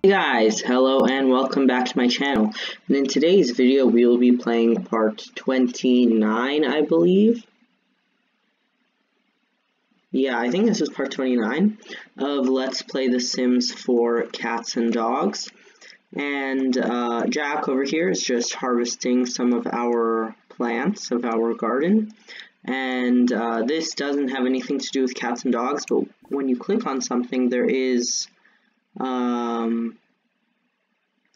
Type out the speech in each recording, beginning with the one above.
Hey guys, hello and welcome back to my channel. And in today's video we will be playing part 29, I believe. Yeah, I think this is part 29 of Let's Play The Sims 4 Cats and Dogs. And uh, Jack over here is just harvesting some of our plants of our garden. And uh, this doesn't have anything to do with cats and dogs, but when you click on something there is um,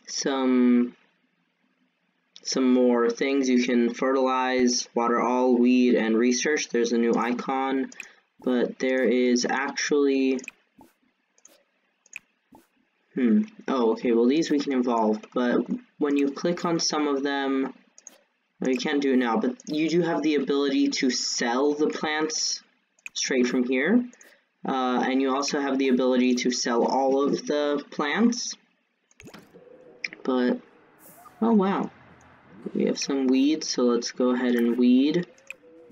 some some more things you can fertilize, water all, weed, and research. There's a new icon, but there is actually hmm oh okay well these we can evolve but when you click on some of them well, you can't do it now but you do have the ability to sell the plants straight from here uh, and you also have the ability to sell all of the plants. But, oh wow. We have some weeds, so let's go ahead and weed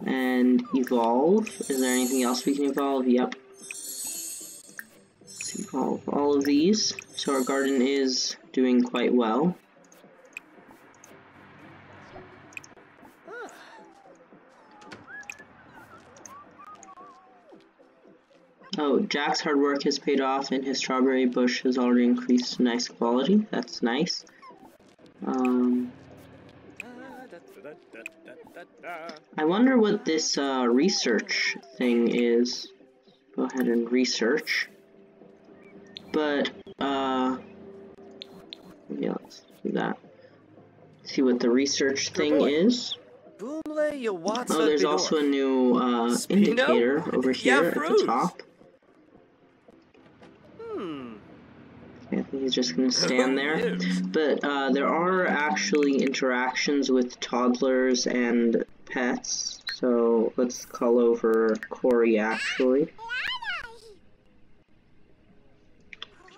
and evolve. Is there anything else we can evolve? Yep. Let's evolve all of these. So our garden is doing quite well. Oh, Jack's hard work has paid off and his strawberry bush has already increased to nice quality. That's nice. Um, I wonder what this uh, research thing is. Go ahead and research. But, uh, yeah, let's do that. See what the research thing is. Oh, there's also a new uh, indicator over here at the top. He's just going to stand there. But uh, there are actually interactions with toddlers and pets. So let's call over Corey actually.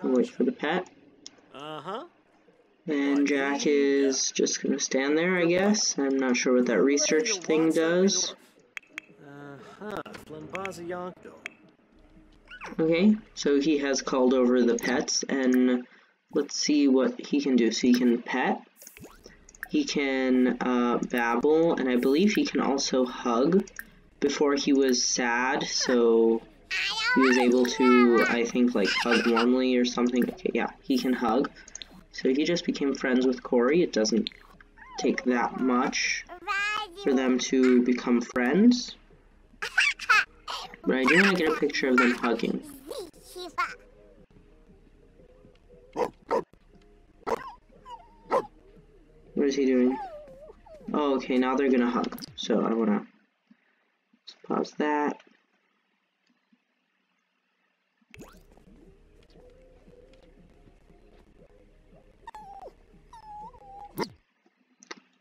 So wait for the pet. Uh-huh. And Jack is just going to stand there, I guess. I'm not sure what that research thing does. Uh-huh. Okay, so he has called over the pets, and let's see what he can do. So he can pet, he can uh, babble, and I believe he can also hug. Before he was sad, so he was able to, I think, like hug warmly or something. Okay, yeah, he can hug. So he just became friends with Corey. It doesn't take that much for them to become friends. But I do want to get a picture of them hugging. What is he doing? Oh, okay, now they're gonna hug. So I wanna pause that.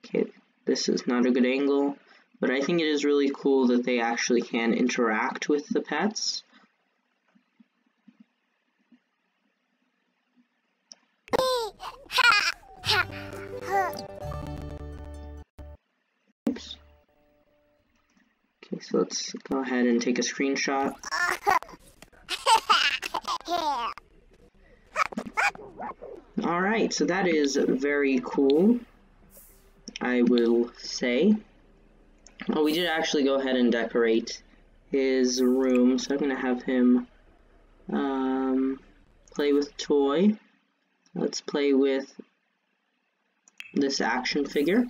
Okay, this is not a good angle. But I think it is really cool that they actually can interact with the pets. Oops. Okay, so let's go ahead and take a screenshot. Alright, so that is very cool, I will say. Well, we did actually go ahead and decorate his room, so I'm going to have him um, play with toy. Let's play with this action figure.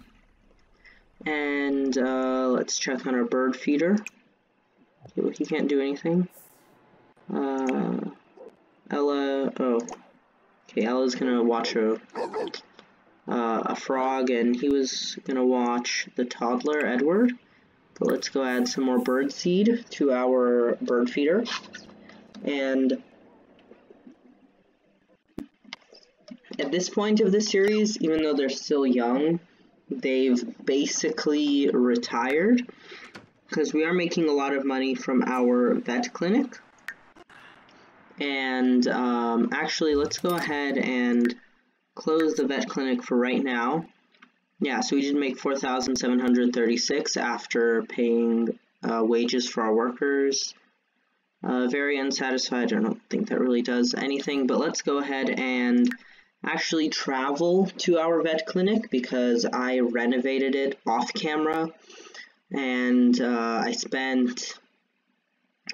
And uh, let's check on our bird feeder. He can't do anything. Uh, Ella, oh, okay, Ella's gonna watch a uh, a frog, and he was gonna watch the toddler, Edward. But let's go add some more bird seed to our bird feeder. And at this point of the series, even though they're still young, they've basically retired because we are making a lot of money from our vet clinic. And um, actually, let's go ahead and close the vet clinic for right now. Yeah, so we did make 4,736 after paying uh, wages for our workers. Uh, very unsatisfied, I don't think that really does anything, but let's go ahead and actually travel to our vet clinic because I renovated it off camera. And uh, I spent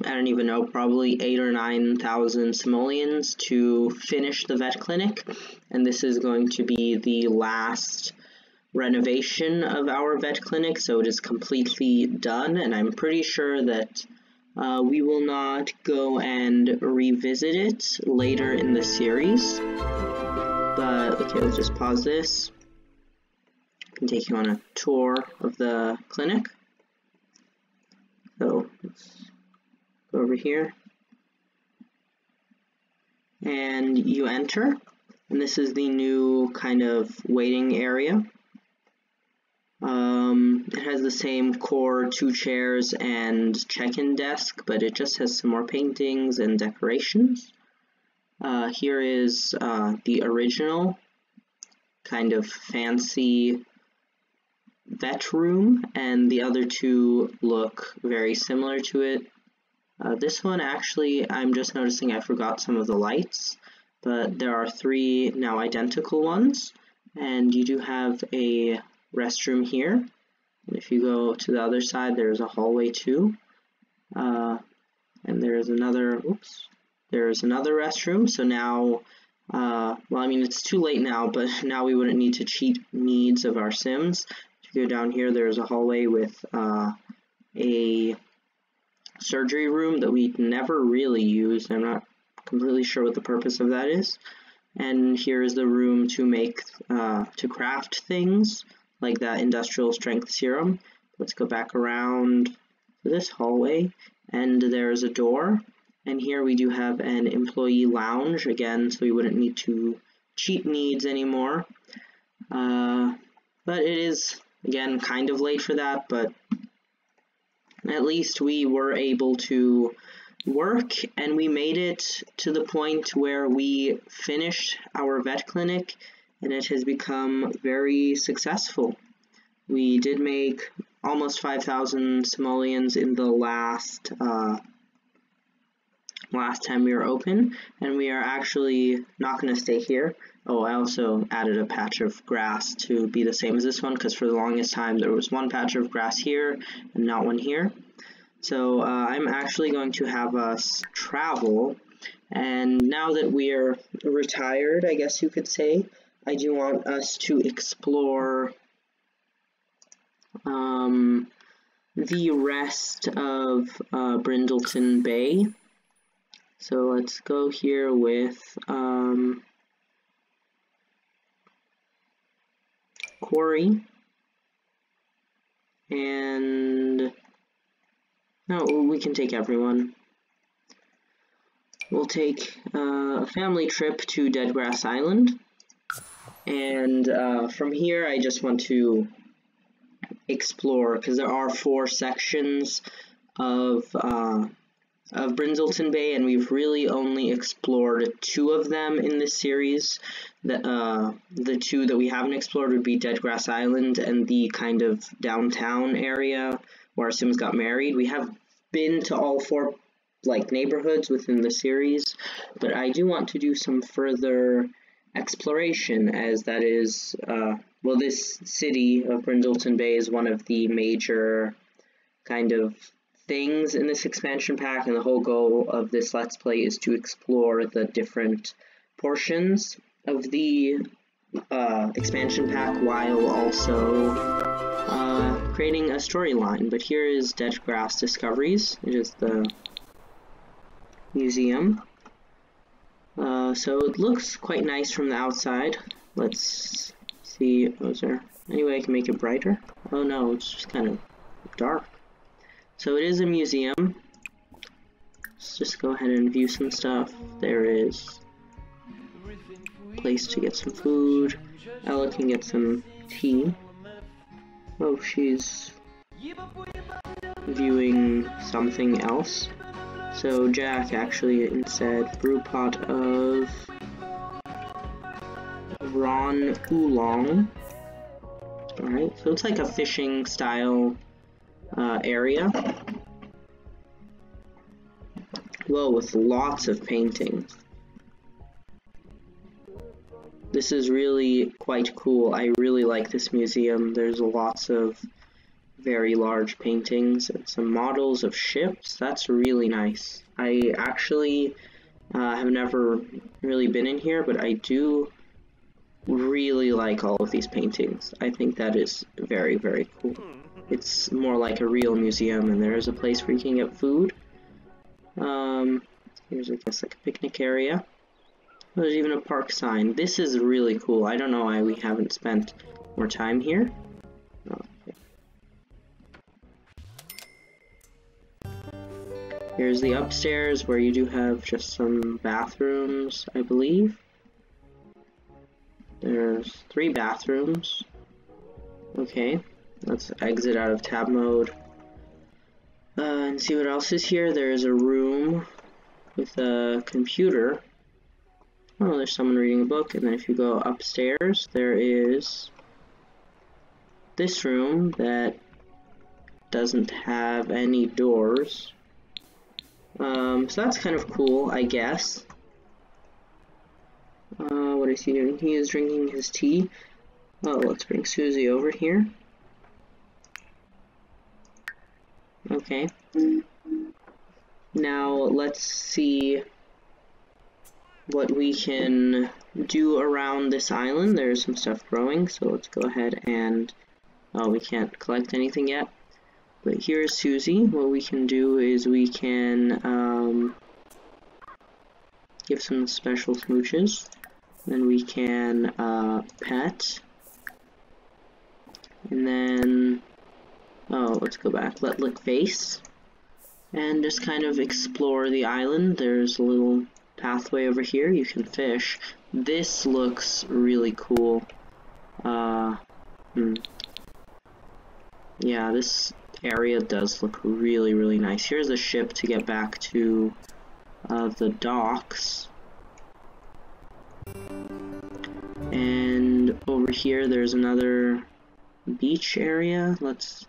I don't even know, probably eight or nine thousand simoleons to finish the vet clinic, and this is going to be the last renovation of our vet clinic, so it is completely done, and I'm pretty sure that uh, we will not go and revisit it later in the series. But, okay, let's just pause this. I can take you on a tour of the clinic. So, let's go over here. And you enter, and this is the new kind of waiting area. Um, it has the same core two chairs and check-in desk, but it just has some more paintings and decorations. Uh, here is uh, the original kind of fancy vet room, and the other two look very similar to it. Uh, this one actually, I'm just noticing I forgot some of the lights, but there are three now identical ones, and you do have a restroom here. And if you go to the other side, there's a hallway too. Uh, and there's another, oops, there's another restroom. So now, uh, well, I mean, it's too late now, but now we wouldn't need to cheat needs of our Sims. You go down here, there's a hallway with uh, a surgery room that we never really use. I'm not completely sure what the purpose of that is. And here is the room to make, uh, to craft things like that industrial strength serum. Let's go back around this hallway and there's a door and here we do have an employee lounge again so we wouldn't need to cheat needs anymore uh, but it is again kind of late for that but at least we were able to work and we made it to the point where we finished our vet clinic and it has become very successful. We did make almost 5,000 simoleons in the last uh, last time we were open, and we are actually not going to stay here. Oh, I also added a patch of grass to be the same as this one, because for the longest time there was one patch of grass here and not one here. So uh, I'm actually going to have us travel, and now that we are retired, I guess you could say, I do want us to explore um, the rest of uh, Brindleton Bay. So let's go here with um, Corey. And no, we can take everyone. We'll take uh, a family trip to Deadgrass Island. And uh, from here, I just want to explore, because there are four sections of, uh, of Brindleton Bay, and we've really only explored two of them in this series. The, uh, the two that we haven't explored would be Deadgrass Island and the kind of downtown area where Sims got married. We have been to all four like neighborhoods within the series, but I do want to do some further exploration, as that is, uh, well, this city of Brindleton Bay is one of the major kind of things in this expansion pack, and the whole goal of this Let's Play is to explore the different portions of the uh, expansion pack while also uh, creating a storyline. But here is Deadgrass Discoveries. It is the museum. Uh, so it looks quite nice from the outside. Let's see, oh, is there any way I can make it brighter? Oh no, it's just kind of dark. So it is a museum. Let's just go ahead and view some stuff. There is place to get some food. Ella can get some tea. Oh, she's viewing something else. So Jack actually instead brew pot of Ron Oolong. Alright, so it's like a fishing style uh, area. Well, with lots of paintings. this is really quite cool. I really like this museum. There's lots of very large paintings and some models of ships. That's really nice. I actually uh, have never really been in here, but I do really like all of these paintings. I think that is very, very cool. It's more like a real museum, and there is a place where you can get food. Um, here's, I guess, like a picnic area. There's even a park sign. This is really cool. I don't know why we haven't spent more time here. Here's the upstairs where you do have just some bathrooms, I believe. There's three bathrooms. Okay, let's exit out of tab mode. Uh, and see what else is here. There is a room with a computer. Oh, there's someone reading a book. And then if you go upstairs, there is this room that doesn't have any doors. Um, so that's kind of cool, I guess. Uh, what is he doing? He is drinking his tea. Oh, let's bring Susie over here. Okay. Now, let's see what we can do around this island. There's some stuff growing, so let's go ahead and... Oh, we can't collect anything yet. But here's Susie. What we can do is we can um, give some special smooches. Then we can uh, pet. And then, oh, let's go back. Let look face. And just kind of explore the island. There's a little pathway over here. You can fish. This looks really cool. Uh, hmm. Yeah, this area does look really, really nice. Here's a ship to get back to uh, the docks. And over here there's another beach area. Let's,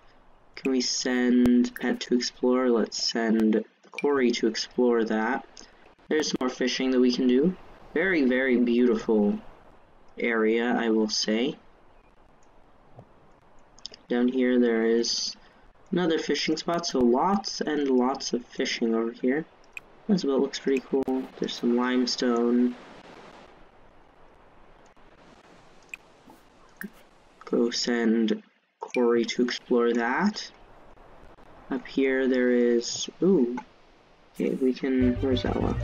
can we send Pet to explore? Let's send Corey to explore that. There's more fishing that we can do. Very, very beautiful area, I will say. Down here there is Another fishing spot, so lots and lots of fishing over here. This boat looks pretty cool. There's some limestone. Go send Corey to explore that. Up here there is, ooh, okay, we can, where's Ella?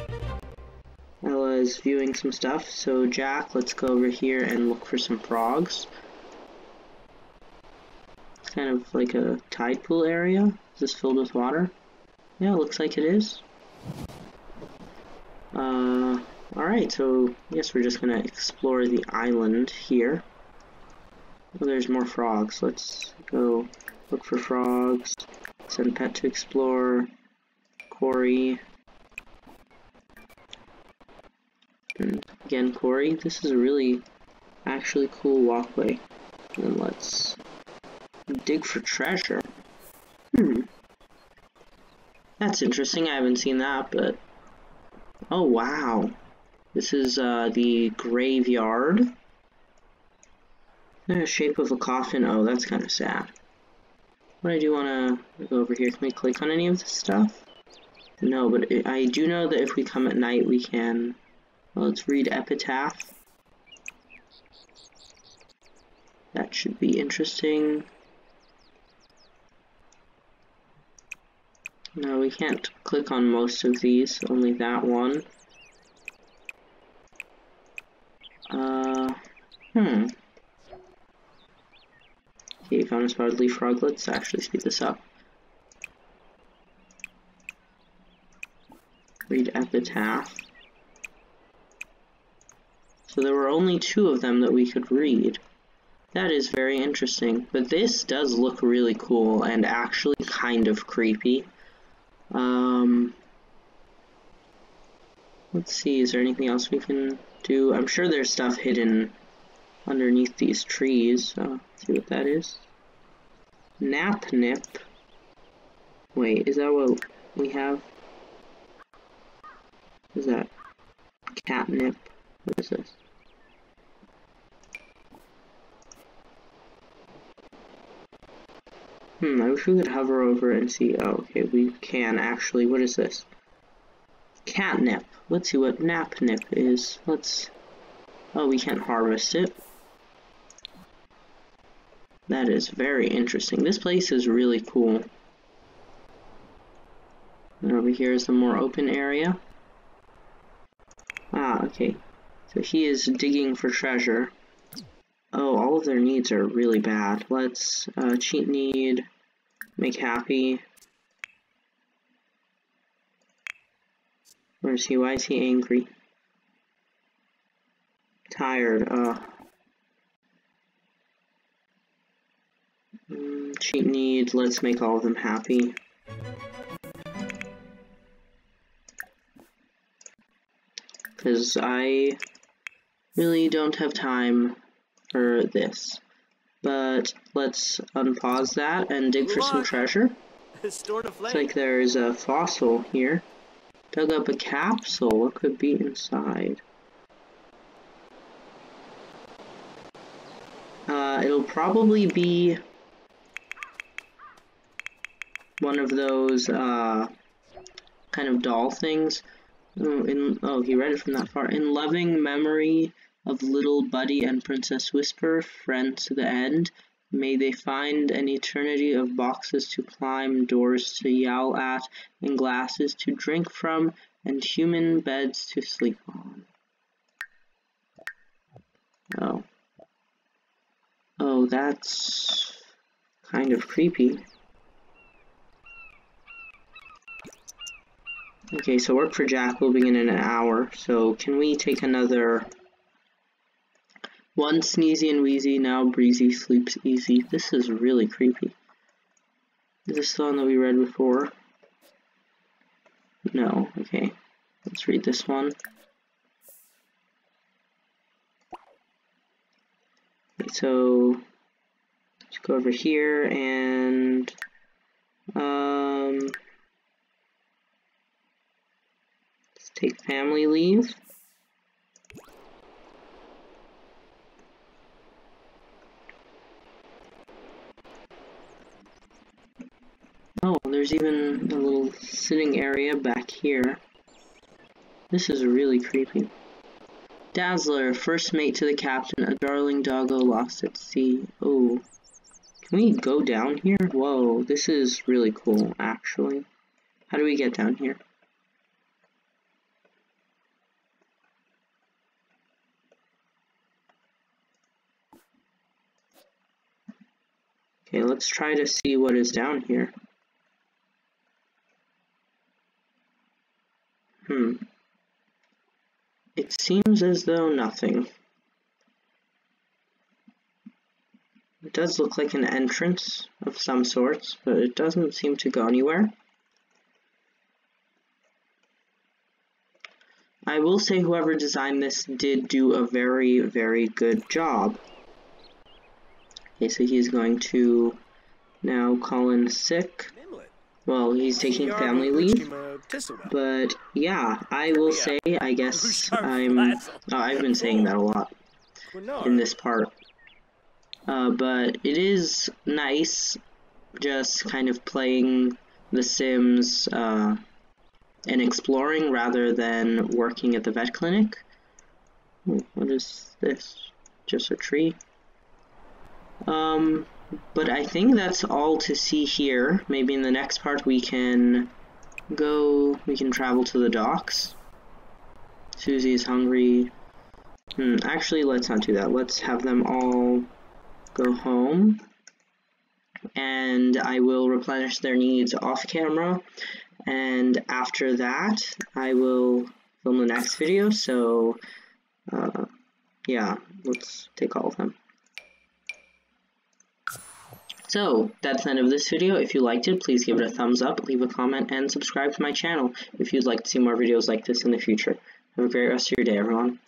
Ella is viewing some stuff, so Jack, let's go over here and look for some frogs kind of like a tide pool area. Is this filled with water? Yeah, looks like it is. Uh, alright, so I guess we're just gonna explore the island here. There's more frogs. Let's go look for frogs. Send Pet to explore. Corey. And again, Corey. This is a really actually cool walkway. And let's Dig for treasure. Hmm. That's interesting. I haven't seen that, but... Oh, wow. This is uh, the graveyard. The shape of a coffin. Oh, that's kind of sad. But I do want to go over here. Can we click on any of this stuff? No, but it, I do know that if we come at night, we can... Well, let's read Epitaph. That should be interesting. No, we can't click on most of these, only that one. Uh, hmm. Okay, found a spotted leaf frog. Let's actually speed this up. Read epitaph. So there were only two of them that we could read. That is very interesting. But this does look really cool and actually kind of creepy. Um, let's see, is there anything else we can do? I'm sure there's stuff hidden underneath these trees. See what that is? Napnip. Wait, is that what we have? Is that catnip? What is this? Hmm, I wish we could hover over and see. Oh, okay, we can actually. What is this? Catnip. Let's see what napnip is. Let's... Oh, we can't harvest it. That is very interesting. This place is really cool. And over here is the more open area. Ah, okay. So he is digging for treasure. Oh, all of their needs are really bad. Let's uh, cheat need, make happy. Where's he? Why is he angry? Tired, uh. Cheat need, let's make all of them happy. Because I really don't have time for this. But let's unpause that and dig for some treasure. Looks like there's a fossil here. Dug up a capsule. What could be inside? Uh, it'll probably be one of those uh, kind of doll things. Oh, in, oh, he read it from that far. In loving memory of little Buddy and Princess Whisper, friends to the end, may they find an eternity of boxes to climb, doors to yell at, and glasses to drink from, and human beds to sleep on. Oh. Oh, that's kind of creepy. Okay, so work for Jack will begin in an hour, so can we take another one sneezy and wheezy, now breezy, sleeps easy. This is really creepy. Is this the one that we read before? No, okay. Let's read this one. Okay, so let's go over here and um let's take family leave. Oh, there's even a little sitting area back here. This is really creepy. Dazzler, first mate to the captain, a darling doggo lost at sea. Oh. Can we go down here? Whoa, this is really cool, actually. How do we get down here? Okay, let's try to see what is down here. Hmm. It seems as though nothing. It does look like an entrance of some sorts, but it doesn't seem to go anywhere. I will say whoever designed this did do a very, very good job. Okay, so he's going to now call in sick. Well, he's taking family leave. But yeah, I will say, I guess I'm. Oh, I've been saying that a lot in this part. Uh, but it is nice just kind of playing The Sims uh, and exploring rather than working at the vet clinic. What is this? Just a tree? Um, but I think that's all to see here. Maybe in the next part we can go, we can travel to the docks. Susie is hungry. Hmm, actually, let's not do that. Let's have them all go home. And I will replenish their needs off camera. And after that, I will film the next video. So, uh, yeah, let's take all of them. So, that's the end of this video. If you liked it, please give it a thumbs up, leave a comment, and subscribe to my channel if you'd like to see more videos like this in the future. Have a great rest of your day, everyone.